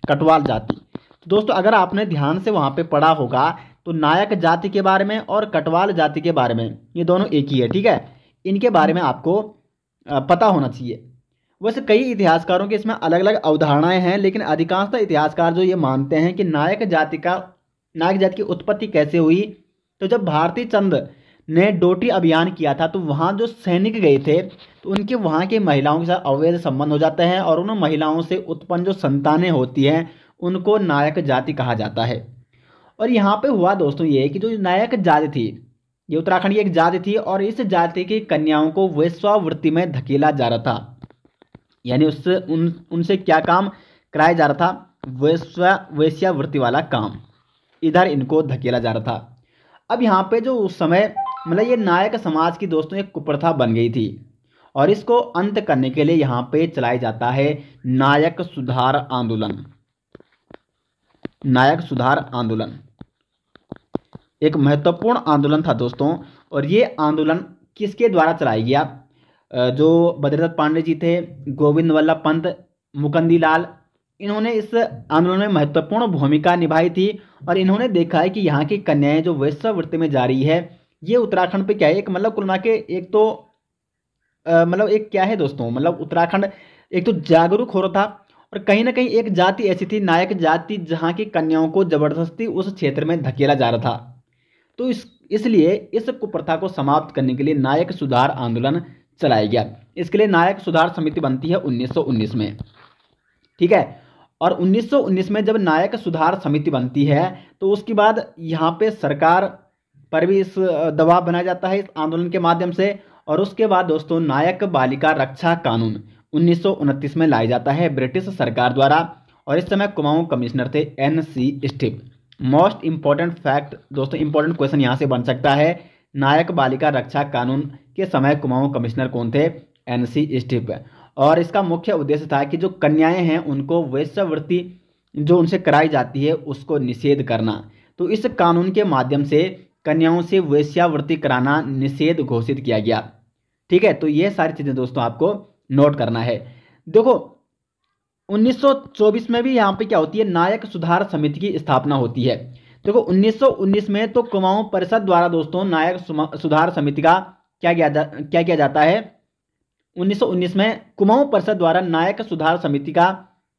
कटवाल जाति। दोस्तों, अगर आपने ध्यान से वहाँ पे पढ़ा होगा तो नायक जाति के बारे में और कटवाल जाति के बारे में, ये दोनों एक ही है, ठीक है? इनके बारे में आपको पता होना चाहिए। वैसे कई इतिहासकारों के इसमें अलग अलग अवधारणाएँ हैं, लेकिन अधिकांशतः इतिहासकार जो ये मानते हैं कि नायक जाति का, नायक जाति की उत्पत्ति कैसे हुई तो जब भारतीय चंद ने डोटी अभियान किया था तो वहाँ जो सैनिक गए थे तो उनके वहाँ की महिलाओं के साथ अवैध संबंध हो जाते हैं, और उन महिलाओं से उत्पन्न जो संतानें होती हैं उनको नायक जाति कहा जाता है। और यहाँ पे हुआ दोस्तों ये कि जो नायक जाति थी, ये उत्तराखंड की एक जाति थी और इस जाति की कन्याओं को वेश्वावृत्ति में धकेला जा रहा था। यानी उससे उन, उनसे क्या काम कराया जा रहा था? वैश्वा वेश्यावृत्ति वाला काम। इधर इनको धकेला जा रहा था। अब यहाँ पे जो उस समय मतलब ये नायक समाज की दोस्तों एक कुप्रथा बन गई थी और इसको अंत करने के लिए यहाँ पे चलाया जाता है नायक सुधार आंदोलन। नायक सुधार आंदोलन। एक महत्वपूर्ण आंदोलन था दोस्तों, और ये आंदोलन किसके द्वारा चलाया गया? जो बद्रीदत्त पांडे जी थे, गोविंद वल्लभ पंत, मुकंदी लाल, इन्होंने इस आंदोलन में महत्वपूर्ण भूमिका निभाई थी, और इन्होंने देखा है कि यहाँ की कन्याएँ जो वैश्यवृत्ति में जा रही है, ये उत्तराखंड पे क्या है? एक मतलब कुल के एक तो मतलब एक क्या है दोस्तों? मतलब उत्तराखंड एक तो जागरूक हो रहा था और कहीं ना कहीं एक जाति ऐसी थी, नायक जाति, जहाँ की कन्याओं को ज़बरदस्ती उस क्षेत्र में धकेला जा रहा था। तो इस, इसलिए इस कुप्रथा को समाप्त करने के लिए नायक सुधार आंदोलन चलाया गया। इसके लिए नायक सुधार समिति बनती है 1919 में। ठीक है? और 1919 में जब नायक सुधार समिति बनती है तो उसके बाद यहाँ पे सरकार पर भी इस दबाव बनाया जाता है इस आंदोलन के माध्यम से। और उसके बाद दोस्तों, नायक बालिका रक्षा कानून। उन्नीस सौ उनतीस में लाया जाता है ब्रिटिश सरकार द्वारा और इस समय कुमाऊं कमिश्नर थे N C Stiffe most important fact, दोस्तों इंपॉर्टेंट क्वेश्चन यहाँ से बन सकता है। नायक बालिका रक्षा कानून के समय कुमाऊं कमिश्नर कौन थे? एन सी स्टिप और इसका मुख्य उद्देश्य था कि जो कन्याएँ हैं, उनको वैश्यवृत्ति जो उनसे कराई जाती है, उसको निषेध करना। तो इस कानून के माध्यम से कन्याओं से वैश्यावृत्ति कराना निषेध घोषित किया गया। ठीक है तो ये सारी चीज़ें दोस्तों आपको नोट करना है। देखो 1924 में भी यहाँ पे क्या होती है? नायक सुधार समिति की स्थापना होती है। देखो 1919 में तो कुमाऊं परिषद द्वारा दोस्तों नायक सुधार समिति का क्या किया जा, क्या किया जाता है? 1919 में कुमाऊं परिषद द्वारा नायक सुधार समिति का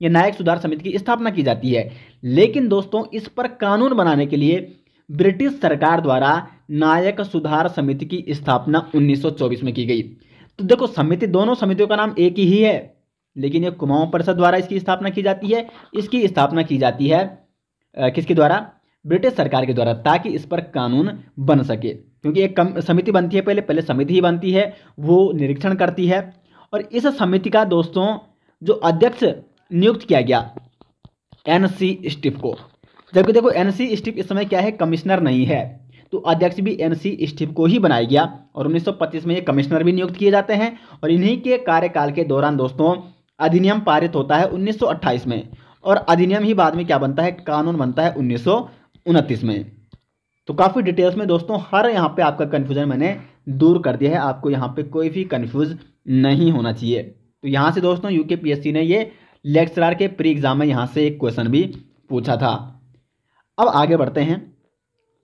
या नायक सुधार समिति की स्थापना की जाती है। लेकिन दोस्तों इस पर कानून बनाने के लिए ब्रिटिश सरकार द्वारा नायक सुधार समिति की स्थापना 1924 में की गई। तो देखो, समिति, दोनों समितियों का नाम एक ही है, लेकिन ये कुमाऊं परिषद द्वारा इसकी स्थापना की जाती है। इसकी स्थापना की जाती है किसके द्वारा? ब्रिटिश सरकार के द्वारा, ताकि इस पर कानून बन सके। क्योंकि एक कम, समिति बनती है, पहले पहले समिति ही बनती है, वो निरीक्षण करती है। और इस समिति का, दोस्तों, जो अध्यक्ष नियुक्त किया गया, एन सी स्टिफ को। जबकि देखो, एन सी स्टिफ इस समय क्या है? कमिश्नर नहीं है। तो अध्यक्ष भी एन सी स्टिफ को ही बनाया गया और 1925 में ये कमिश्नर भी नियुक्त किए जाते हैं और इन्हीं के कार्यकाल के दौरान दोस्तों, अधिनियम पारित होता है 1928 में और अधिनियम ही बाद में क्या बनता है? कानून बनता है उन्नीस सौ उनतीस में। तो काफ़ी डिटेल्स में दोस्तों, हर यहाँ पे आपका कन्फ्यूज़न मैंने दूर कर दिया है, आपको यहाँ पे कोई भी कन्फ्यूज़ नहीं होना चाहिए। तो यहाँ से दोस्तों यूके पीएससी ने ये लेक्चरार के प्री एग्ज़ाम में यहाँ से एक क्वेश्चन भी पूछा था। अब आगे बढ़ते हैं।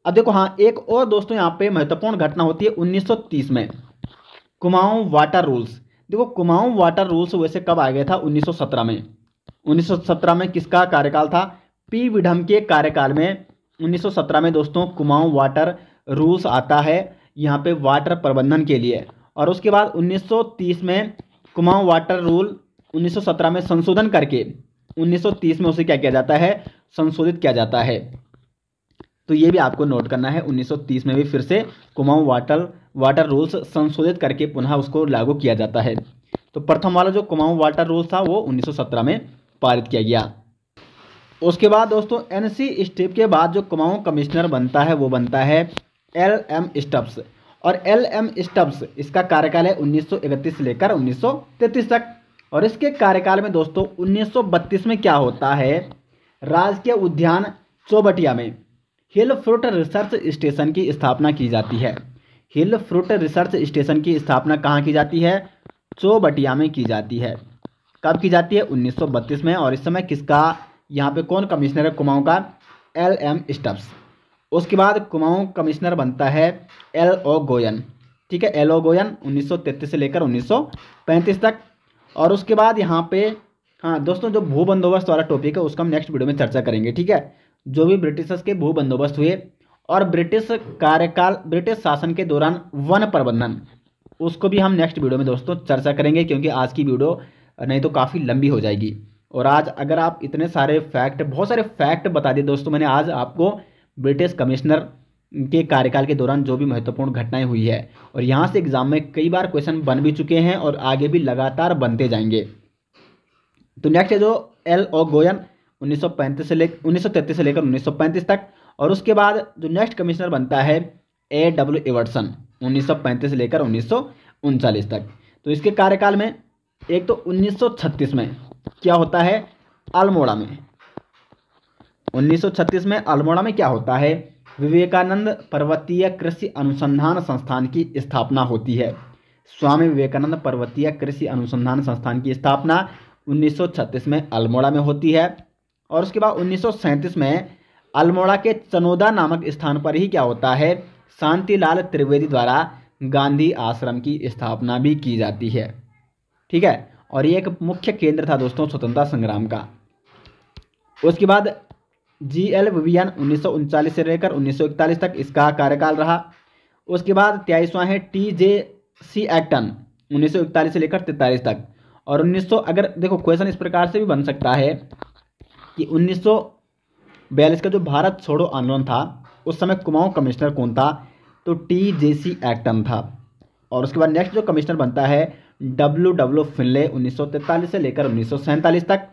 अब देखो हाँ एक और दोस्तों यहाँ पे महत्वपूर्ण घटना होती है 1930 में। Kumaon water rules. देखो, कुमाऊं वाटर रूल्स वैसे कब आ गया था? 1917 में। 1917 में किसका कार्यकाल था? पी विडम के कार्यकाल में। 1917 में दोस्तों कुमाऊं वाटर रूल्स आता है यहाँ पे वाटर प्रबंधन के लिए। और उसके बाद 1930 में कुमाऊं वाटर रूल 1917 में संशोधन करके 1930 में उसे क्या किया जाता है? संशोधित किया जाता है। तो ये भी आपको नोट करना है। 1930 में भी फिर से कुमाऊं वाटर वाटर रूल्स संशोधित करके पुनः उसको लागू किया जाता है। तो प्रथम वाला जो कुमाऊं वाटर रूल्स था, वो 1917 में पारित किया गया। उसके बाद दोस्तों, एन सी स्टेप के बाद जो कुमाऊं कमिश्नर बनता है, वो बनता है एल एम स्टब्स। और एल एम स्टब्स, इसका कार्यकाल है 1931 से लेकर 1933 तक। और इसके कार्यकाल में दोस्तों 1932 में क्या होता है? राजकीय उद्यान चौबटिया में। हिल फ्रूट रिसर्च स्टेशन की स्थापना की जाती है। हिल फ्रूट रिसर्च स्टेशन की स्थापना कहाँ की जाती है? चौबटिया में की जाती है। कब की जाती है? 1932 में। और इस समय किसका, यहाँ पे कौन कमिश्नर है? कुमाऊँ का एल एम स्टब्स। उसके बाद कुमाऊँ कमिश्नर बनता है एल ओ गोयन। ठीक है, एल ओ गोयन 1933 से लेकर 1935 तक। और उसके बाद यहाँ पे हाँ दोस्तों, जो भू बंदोबस्त वाला टॉपिक है, उसका हम नेक्स्ट वीडियो में चर्चा करेंगे। ठीक है? जो भी ब्रिटिशर्स के भू बंदोबस्त हुए और ब्रिटिश कार्यकाल, ब्रिटिश शासन के दौरान वन प्रबंधन। उसको भी हम नेक्स्ट वीडियो में दोस्तों चर्चा करेंगे क्योंकि आज की वीडियो नहीं तो काफ़ी लंबी हो जाएगी। और आज अगर आप इतने सारे फैक्ट बहुत सारे फैक्ट बता दिए दोस्तों, मैंने आज आपको ब्रिटिश कमिश्नर के कार्यकाल के दौरान जो भी महत्वपूर्ण घटनाएँ हुई है, और यहाँ से एग्ज़ाम में कई बार क्वेश्चन बन भी चुके हैं और आगे भी लगातार बनते जाएँगे। तो नेक्स्ट है जो एल ओ गोयन 1935 से ले 1933 से लेकर 1935 तक। और उसके बाद जो नेक्स्ट कमिश्नर बनता है ए डब्ल्यू एवर्सन 1935 से लेकर उन्नीस तक। तो इसके कार्यकाल में, एक तो 1936 में क्या होता है? अल्मोड़ा में। 1936 में अल्मोड़ा में क्या होता है? विवेकानंद पर्वतीय कृषि अनुसंधान संस्थान की स्थापना होती है। स्वामी विवेकानंद पर्वतीय कृषि अनुसंधान संस्थान की स्थापना 1936 में अल्मोड़ा में होती है। और उसके बाद उन्नीस सौ सैंतीस में अल्मोड़ा के चनोदा नामक स्थान पर ही क्या होता है? शांतिलाल त्रिवेदी द्वारा गांधी आश्रम की स्थापना भी की जाती है। ठीक है? और ये एक मुख्य केंद्र था दोस्तों, स्वतंत्रता संग्राम का। उसके बाद जी एल विवियन उन्नीस से लेकर 1941 तक इसका कार्यकाल रहा। उसके बाद तेईसवां है टी जे सी एक्टन 1941 से लेकर तैतालीस तक। और 1900 अगर देखो, क्वेश्चन इस प्रकार से भी बन सकता है कि 1942 का जो भारत छोड़ो आंदोलन था उस समय कुमाऊं कमिश्नर कौन था? तो टी जे सी एक्टन था। और उसके बाद नेक्स्ट जो कमिश्नर बनता है डब्ल्यू डब्ल्यू फिनले 1943 से लेकर उन्नीस सौ सैंतालीस तक।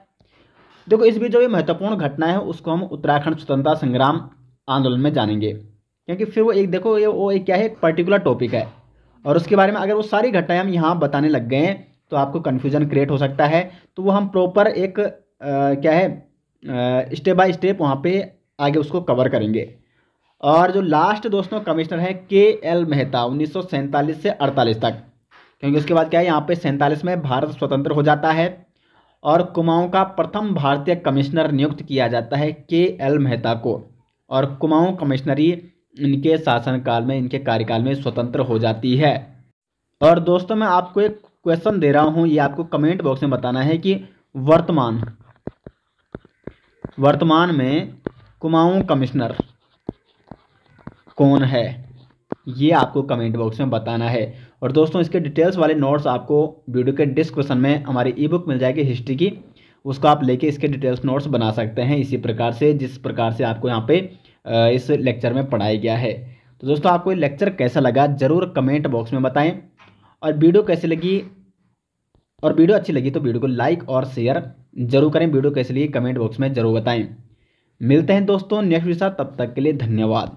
देखो इस बीच जो ये महत्वपूर्ण घटना है उसको हम उत्तराखंड स्वतंत्रता संग्राम आंदोलन में जानेंगे। क्योंकि फिर वो एक देखो ये वो एक क्या है एक पर्टिकुलर टॉपिक है। और उसके बारे में अगर वो सारी घटनाएँ हम यहाँ बताने लग गए हैं तो आपको कन्फ्यूज़न क्रिएट हो सकता है। तो वो हम प्रॉपर एक आ, क्या है स्टेप बाय स्टेप वहाँ पे आगे उसको कवर करेंगे। और जो लास्ट दोस्तों कमिश्नर है के एल मेहता, उन्नीस सौ सैंतालीस से अड़तालीस तक। क्योंकि उसके बाद क्या है, यहाँ पे सैंतालीस में भारत स्वतंत्र हो जाता है और कुमाऊं का प्रथम भारतीय कमिश्नर नियुक्त किया जाता है के एल मेहता को। और कुमाऊं कमिश्नरी इनके शासनकाल में, इनके कार्यकाल में स्वतंत्र हो जाती है। और दोस्तों, मैं आपको एक क्वेश्चन दे रहा हूँ, ये आपको कमेंट बॉक्स में बताना है कि वर्तमान वर्तमान में कुमाऊं कमिश्नर कौन है? ये आपको कमेंट बॉक्स में बताना है। और दोस्तों, इसके डिटेल्स वाले नोट्स आपको वीडियो के डिस्क्रिप्शन में हमारी ई बुक मिल जाएगी हिस्ट्री की। उसको आप लेके इसके डिटेल्स नोट्स बना सकते हैं इसी प्रकार से, जिस प्रकार से आपको यहाँ पे इस लेक्चर में पढ़ाया गया है। तो दोस्तों, आपको ये लेक्चर कैसा लगा ज़रूर कमेंट बॉक्स में बताएँ। और वीडियो कैसी लगी? और वीडियो अच्छी लगी तो वीडियो को लाइक और शेयर ज़रूर करें वीडियो कैसे लिए कमेंट बॉक्स में ज़रूर बताएँ। मिलते हैं दोस्तों नेक्स्ट वीडियो तब तक के लिए धन्यवाद।